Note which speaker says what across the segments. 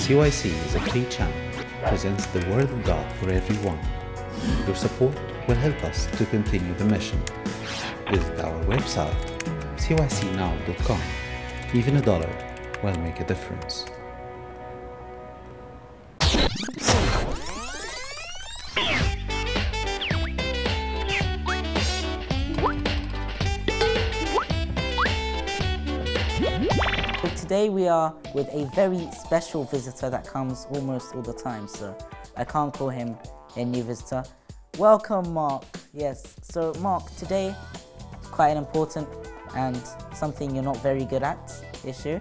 Speaker 1: CYC is a free channel, presents the Word of God for everyone. Your support will help us to continue the mission. Visit our website, cycnow.com. Even a dollar will make a difference.
Speaker 2: So today we are with a very special visitor that comes almost all the time, so I can't call him a new visitor. Welcome, Mark. Yes, so Mark, today quite an important and something you're not very good at issue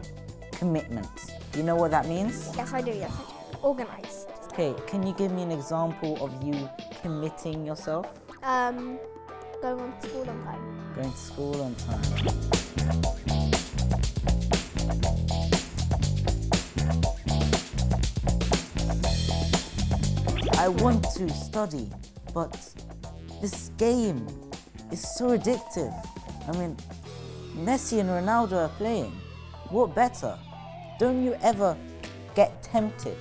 Speaker 2: commitment. Do you know what that means?
Speaker 3: Yes, I do. Yes, I do. Organized.
Speaker 2: Okay, can you give me an example of you committing yourself?
Speaker 3: Um, going on to school on time.
Speaker 2: Going to school on time. I want to study, but this game is so addictive. I mean, Messi and Ronaldo are playing. What better? Don't you ever get tempted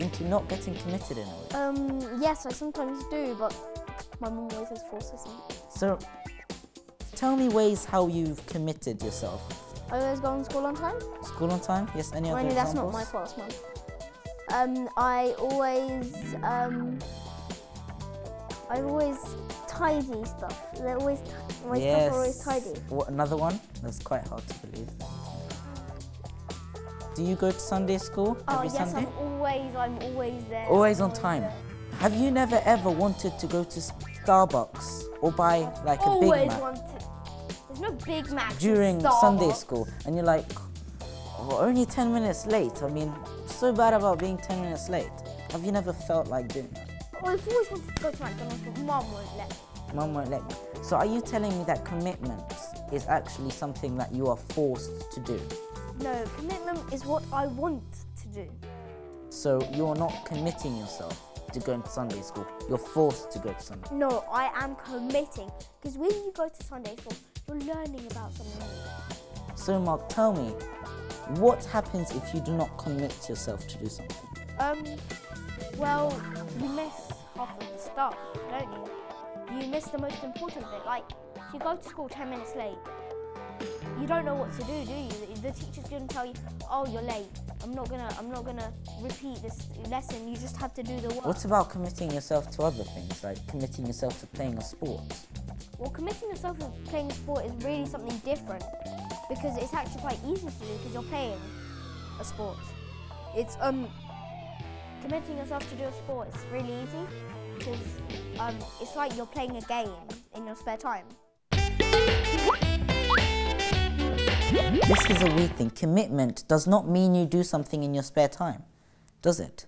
Speaker 2: into not getting committed in a way?
Speaker 3: Um, yes, I sometimes do, but my mum always has forces me.
Speaker 2: So, tell me ways how you've committed yourself.
Speaker 3: I always go on school on time.
Speaker 2: School on time? Yes, any other
Speaker 3: Only that's
Speaker 2: examples?
Speaker 3: not my fault, mum. Um, I always, um, I always tidy stuff. They're always, my stuff are always tidy.
Speaker 2: What, another one? That's quite hard to believe. Do you go to Sunday school
Speaker 3: Oh
Speaker 2: every
Speaker 3: yes,
Speaker 2: Sunday?
Speaker 3: I'm always, I'm always there.
Speaker 2: Always on
Speaker 3: I'm
Speaker 2: time.
Speaker 3: there.
Speaker 2: Have you never ever wanted to go to Starbucks or buy like a Big
Speaker 3: Always
Speaker 2: Mac
Speaker 3: wanted. There's no Big Mac
Speaker 2: during Sunday school and you're like, oh, only 10 minutes late? I mean, so bad about being 10 minutes late. Have you never felt like doing that?
Speaker 3: I've always wanted to go to McDonald's, but mum won't let me.
Speaker 2: Mum won't let me. So are you telling me that commitment is actually something that you are forced to do?
Speaker 3: No, commitment is what I want to do.
Speaker 2: So you're not committing yourself to going to Sunday school. You're forced to go to Sunday. School.
Speaker 3: No, I am committing. Because when you go to Sunday school, you're learning about something new.
Speaker 2: So Mark, tell me, what happens if you do not commit yourself to do something?
Speaker 3: Um, well, you miss half of the stuff, don't you? You miss the most important bit. Like, if you go to school 10 minutes late, you don't know what to do, do you? The teacher's gonna tell you, "Oh, you're late. I'm not gonna, I'm not gonna repeat this lesson. You just have to do the work."
Speaker 2: What about committing yourself to other things, like committing yourself to playing a sport?
Speaker 3: Well, committing yourself to playing a sport is really something different because it's actually quite easy to do because you're playing a sport. It's um committing yourself to do a sport is really easy because um it's like you're playing a game in your spare time.
Speaker 2: This is a weird thing. Commitment does not mean you do something in your spare time, does it?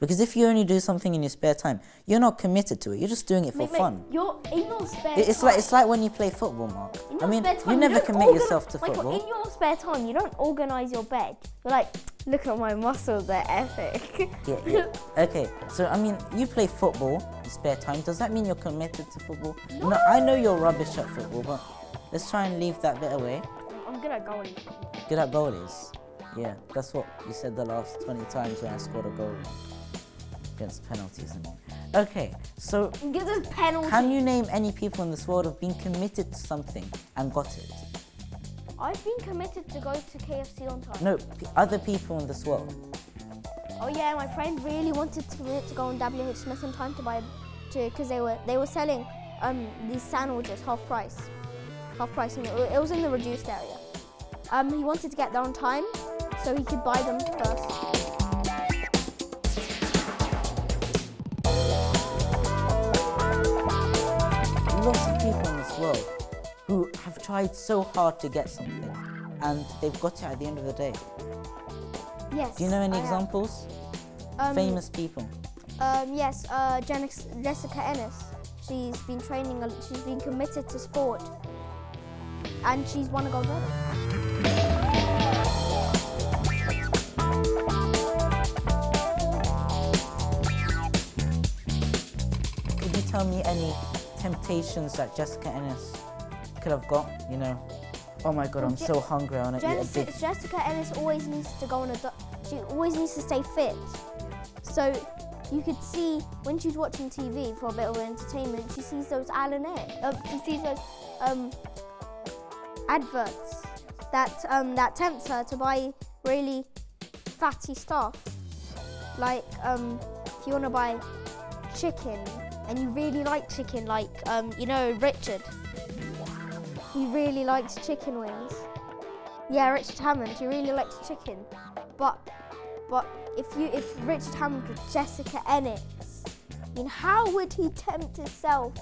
Speaker 2: Because if you only do something in your spare time, you're not committed to it. You're just doing it for
Speaker 3: Mate, mate,
Speaker 2: fun.
Speaker 3: You're in your spare
Speaker 2: It's
Speaker 3: time.
Speaker 2: like it's like when you play football, Mark.
Speaker 3: in
Speaker 2: I mean,
Speaker 3: spare time,
Speaker 2: you never
Speaker 3: don't
Speaker 2: commit yourself to
Speaker 3: Michael,
Speaker 2: football.
Speaker 3: in your spare time, you don't organize your bed. You're like, look at my muscles, they're epic.
Speaker 2: Yeah, yeah. Okay, so I mean, you play football in spare time. Does that mean you're committed to football? No. I know you're rubbish at football, but let's try and leave that bit away.
Speaker 3: I'm good at goalie.
Speaker 2: Good at goalies. Yeah, that's what you said the last 20 times when I scored a goal against penalties. And okay, so
Speaker 3: good penalty.
Speaker 2: can you name any people in this world who've been committed to something and got it?
Speaker 3: I've been committed to go to KFC on time.
Speaker 2: No, p- other people in this world.
Speaker 3: Oh yeah, my friend really wanted to to go on WH Smith on time to buy, to because they were they were selling um these sandwiches half price, half price, and it, it was in the reduced area. Um, he wanted to get there on time so he could buy them first.
Speaker 2: Lots of people in this world who have tried so hard to get something and they've got it at the end of the day.
Speaker 3: Yes.
Speaker 2: Do you know any
Speaker 3: I
Speaker 2: examples?
Speaker 3: Um,
Speaker 2: Famous people.
Speaker 3: Um, yes, uh, Jenex- Jessica Ennis. She's been training. She's been committed to sport, and she's won a gold medal.
Speaker 2: Could you tell me any temptations that Jessica Ennis could have got? You know, oh my god, I'm
Speaker 3: Je-
Speaker 2: so hungry, I want to eat a big.
Speaker 3: Jessica Ennis always needs to go on a. she always needs to stay fit. So you could see when she's watching TV for a bit of entertainment, she sees those Alan uh, she sees those um, adverts that um, that tempts her to buy really fatty stuff. Like um, if you want to buy chicken and you really like chicken, like um, you know Richard, he really likes chicken wings. Yeah, Richard Hammond, he really likes chicken, but but if you if Richard Hammond was Jessica Ennis, I mean, how would he tempt himself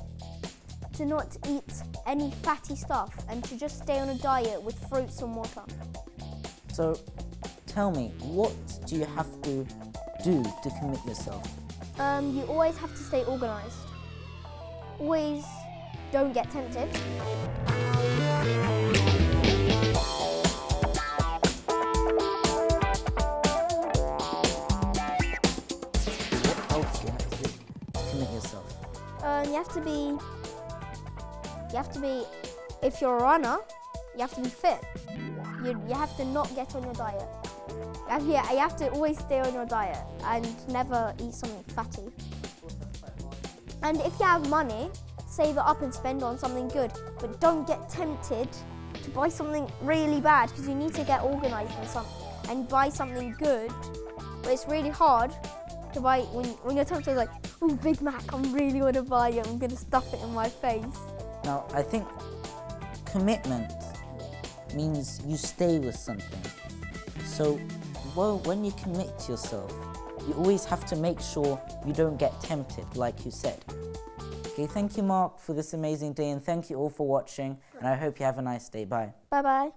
Speaker 3: to not eat any fatty stuff and to just stay on a diet with fruits and water?
Speaker 2: So, tell me, what do you have to do to commit yourself?
Speaker 3: Um, you always have to stay organised. Always don't get tempted.
Speaker 2: What else do you have to do to commit yourself?
Speaker 3: Um, you have to be. You have to be. If you're a runner, you have to be fit. You, you have to not get on your diet. Have, yeah, you have to always stay on your diet and never eat something fatty. And if you have money, save it up and spend on something good. But don't get tempted to buy something really bad because you need to get organized and some and buy something good. But it's really hard to buy when when you're tempted like, oh Big Mac, I'm really to buy it. I'm gonna stuff it in my face.
Speaker 2: Now, I think commitment means you stay with something. So, well, when you commit to yourself, you always have to make sure you don't get tempted, like you said. Okay, thank you, Mark, for this amazing day, and thank you all for watching. And I hope you have a nice day. Bye.
Speaker 3: Bye